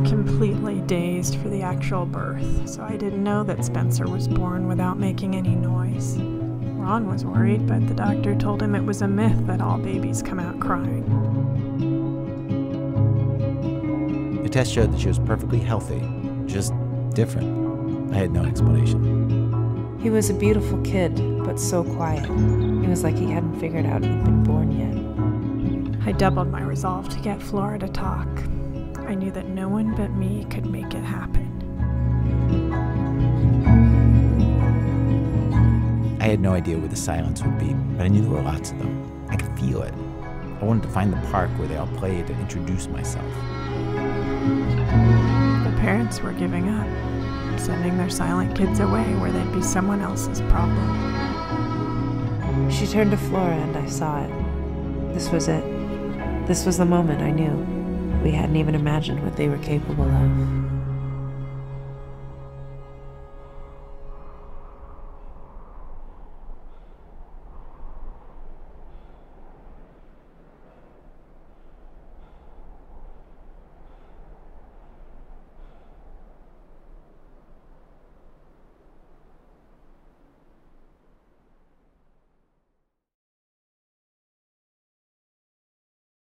completely dazed for the actual birth, so I didn't know that Spencer was born without making any noise. Ron was worried, but the doctor told him it was a myth that all babies come out crying. The test showed that she was perfectly healthy, just different. I had no explanation. He was a beautiful kid, but so quiet. It was like he hadn't figured out he'd been born yet. I doubled my resolve to get Flora to talk. I knew that no one but me could make it happen. I had no idea where the silents would be, but I knew there were lots of them. I could feel it. I wanted to find the park where they all played to introduce myself. The parents were giving up, sending their silent kids away where they'd be someone else's problem. She turned to Flora and I saw it. This was it. This was the moment I knew. We hadn't even imagined what they were capable of.